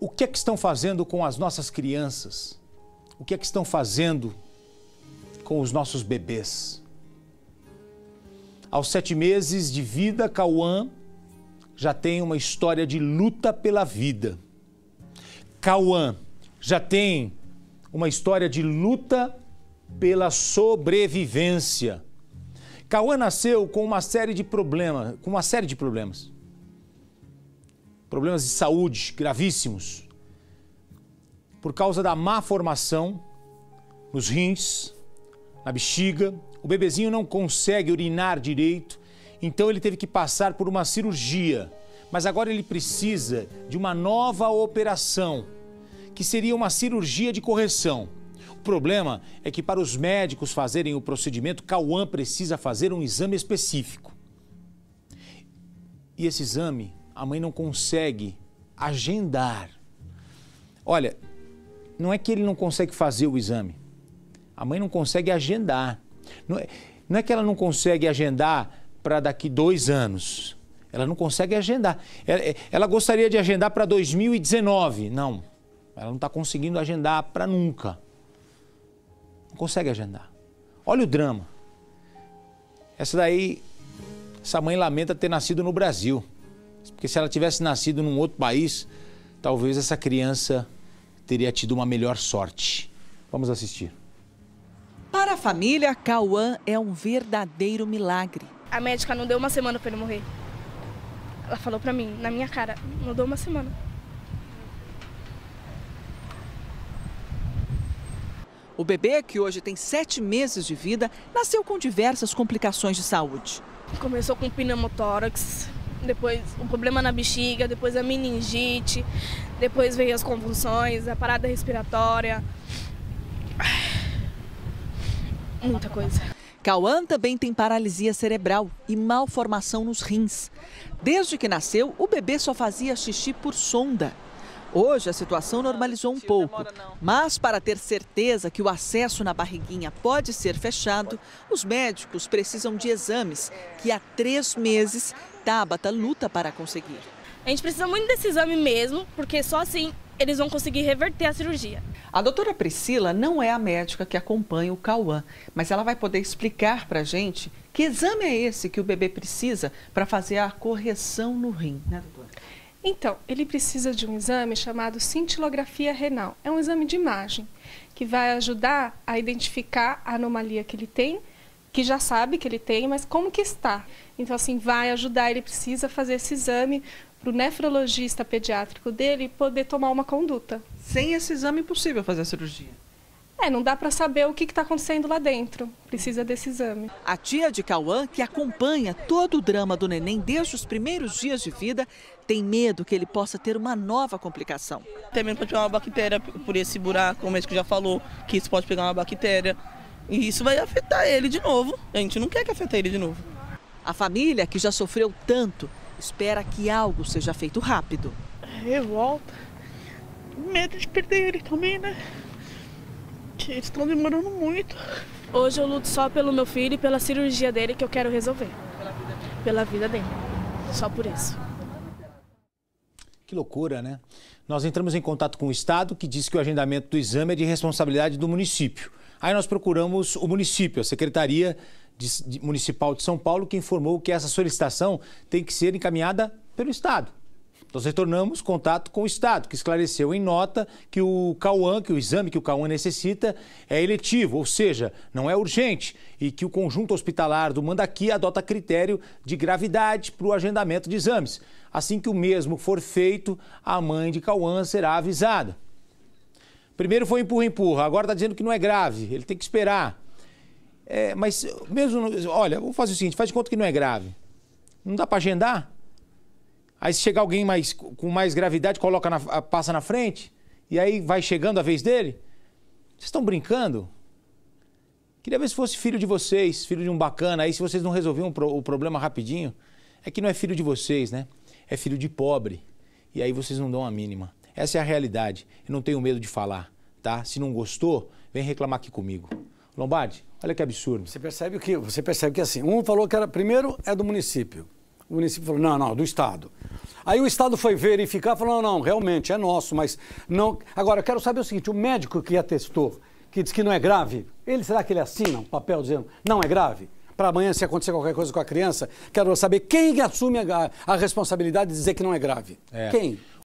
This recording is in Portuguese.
o que é que estão fazendo com as nossas crianças? O que é que estão fazendo com os nossos bebês? Aos sete meses de vida, Cauã já tem uma história de luta pela vida. Cauã já tem uma história de luta pela sobrevivência. Cauã nasceu com uma série de problemas, com uma série de problemas. Problemas de saúde gravíssimos. Por causa da má formação nos rins, na bexiga, o bebezinho não consegue urinar direito, então ele teve que passar por uma cirurgia. Mas agora ele precisa de uma nova operação, que seria uma cirurgia de correção. O problema é que para os médicos fazerem o procedimento, Cauã precisa fazer um exame específico. E esse exame a mãe não consegue agendar. Olha, não é que ele não consegue fazer o exame, a mãe não consegue agendar. Não é, não é que ela não consegue agendar para daqui dois anos. Ela não consegue agendar. Ela, ela gostaria de agendar para 2019. Não, ela não está conseguindo agendar para nunca. Não consegue agendar. Olha o drama. Essa daí, essa mãe lamenta ter nascido no Brasil. Porque se ela tivesse nascido num outro país, talvez essa criança teria tido uma melhor sorte. Vamos assistir. Para a família, Cauã é um verdadeiro milagre. A médica não deu uma semana para ele morrer. Ela falou para mim, na minha cara, não deu uma semana. O bebê, que hoje tem sete meses de vida, nasceu com diversas complicações de saúde. Começou com pneumotórax, depois um problema na bexiga, depois a meningite, depois veio as convulsões, a parada respiratória. Muita coisa. Cauã também tem paralisia cerebral e malformação nos rins. Desde que nasceu, o bebê só fazia xixi por sonda. Hoje a situação normalizou um pouco, mas para ter certeza que o acesso na barriguinha pode ser fechado, os médicos precisam de exames que há três meses Tabata luta para conseguir. A gente precisa muito desse exame mesmo, porque só assim eles vão conseguir reverter a cirurgia. A doutora Priscila não é a médica que acompanha o Cauã, mas ela vai poder explicar para a gente que exame é esse que o bebê precisa para fazer a correção no rim, né, doutora? Então, ele precisa de um exame chamado cintilografia renal. É um exame de imagem que vai ajudar a identificar a anomalia que ele tem, que já sabe que ele tem, mas como que está. Então, assim, vai ajudar, ele precisa fazer esse exame para o nefrologista pediátrico dele poder tomar uma conduta. Sem esse exame, é impossível fazer a cirurgia. É, não dá para saber o que está acontecendo lá dentro. Precisa desse exame. A tia de Cauã, que acompanha todo o drama do neném desde os primeiros dias de vida, tem medo que ele possa ter uma nova complicação. Tem medo de pegar uma bactéria por esse buraco, o médico já falou que isso pode pegar uma bactéria. E isso vai afetar ele de novo. A gente não quer que afete ele de novo. A família, que já sofreu tanto, espera que algo seja feito rápido. Revolta. Medo de perder ele também, né? Que eles estão demorando muito. Hoje eu luto só pelo meu filho e pela cirurgia dele que eu quero resolver. Pela vida dele. Só por isso. Que loucura, né? Nós entramos em contato com o Estado, que diz que o agendamento do exame é de responsabilidade do município. Aí nós procuramos o município, a Secretaria Municipal de São Paulo, que informou que essa solicitação tem que ser encaminhada pelo Estado. Nós retornamos contato com o Estado, que esclareceu em nota que o Cauã, que o exame que o Cauã necessita é eletivo, ou seja, não é urgente, e que o conjunto hospitalar do Mandaqui adota critério de gravidade para o agendamento de exames. Assim que o mesmo for feito, a mãe de Cauã será avisada. Primeiro foi empurra-empurra, agora está dizendo que não é grave, ele tem que esperar. É, mas mesmo, olha, vou fazer o seguinte, faz de conta que não é grave. Não dá para agendar? Aí se chegar alguém mais, com mais gravidade, coloca na, passa na frente, e aí vai chegando a vez dele? Vocês estão brincando? Queria ver se fosse filho de vocês, filho de um bacana, aí se vocês não resolviam o problema rapidinho. É que não é filho de vocês, né? É filho de pobre. E aí vocês não dão a mínima. Essa é a realidade. Eu não tenho medo de falar, tá? Se não gostou, vem reclamar aqui comigo. Lombardi, olha que absurdo. Você percebe que você percebe que assim, um falou que era primeiro é do município. O município falou, não, não, do Estado. Aí o Estado foi verificar e falou, não, não, realmente é nosso, mas não... Agora, eu quero saber o seguinte, o médico que atestou, que diz que não é grave, ele, será que ele assina um papel dizendo, não é grave? Para amanhã, se acontecer qualquer coisa com a criança, quero saber quem assume a, a responsabilidade de dizer que não é grave. É. Quem?